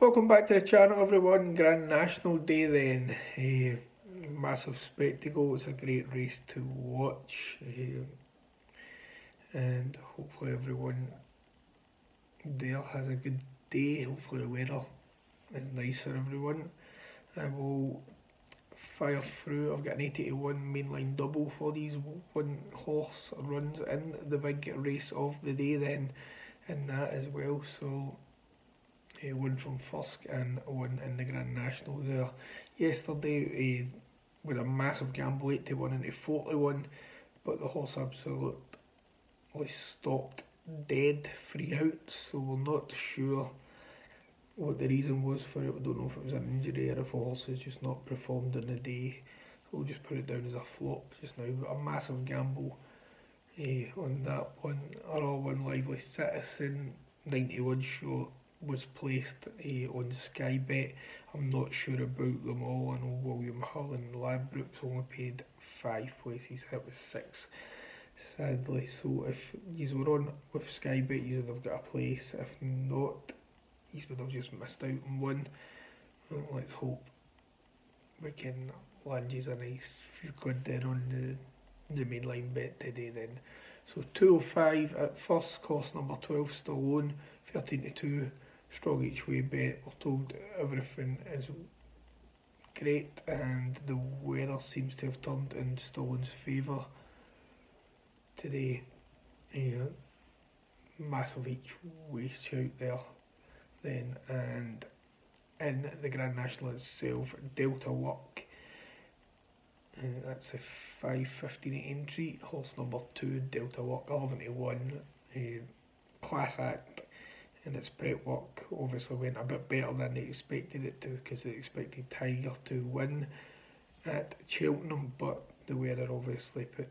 Welcome back to the channel everyone, Grand National Day then. A massive spectacle, it's a great race to watch. Uh, and hopefully everyone there has a good day, hopefully the weather is nice for everyone. I will fire through, I've got an 80 to 1 mainline double for these one horse runs in the big race of the day then and that as well so uh, one from Thirsk and one in the Grand National there. Yesterday, uh, with a massive gamble, 8 to 1 into 41, but the horse absolutely stopped dead, free out, so we're not sure what the reason was for it. We don't know if it was an injury or if the horse has just not performed in the day. We'll just put it down as a flop just now, but a massive gamble uh, on that one. Our all one lively citizen, 91 short was placed uh, on Sky Bet. I'm not sure about them all. I know William Hill and Ladbrokes only paid five places. It was six, sadly. So if you were on with Sky Bet, you would have got a place. If not, you would have just missed out on one. Well, let's hope we can land you a nice few quid there on the, the mainline bet today then. So 205 at Thirsk, cost number 12 still on, 13 to 2 strong each way bet. We're told everything is great and the weather seems to have turned in Stillon's favour today. Yeah, massive each way shout there then and in the Grand National itself, Delta Work. Uh, that's a 5.15 entry, horse number 2, Delta Work, 11 to 1, uh, class act and its prep work obviously went a bit better than they expected it to because they expected Tiger to win at Cheltenham but the weather obviously put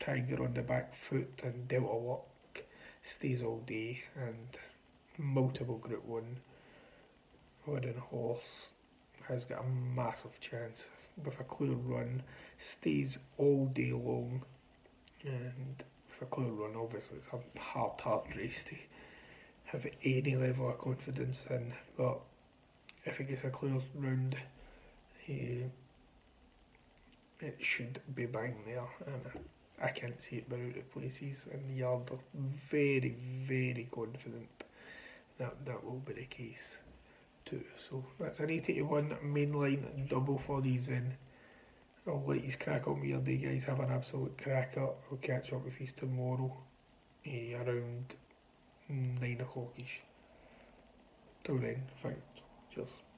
Tiger on the back foot and Delta Work stays all day and multiple group one winning horse has got a massive chance with a clear run stays all day long and with a clear run obviously it's a hard hard race to have any level of confidence in, but if it gets a clear round, he, it should be bang there. And I can't see it out of places, and yard are very, very confident that that will be the case too. So that's an 81 mainline double for these in. I'll let you crack on with your day, guys. Have an absolute cracker. I'll catch up with you tomorrow uh, around nine o'clock ish. Till then, thanks. Cheers.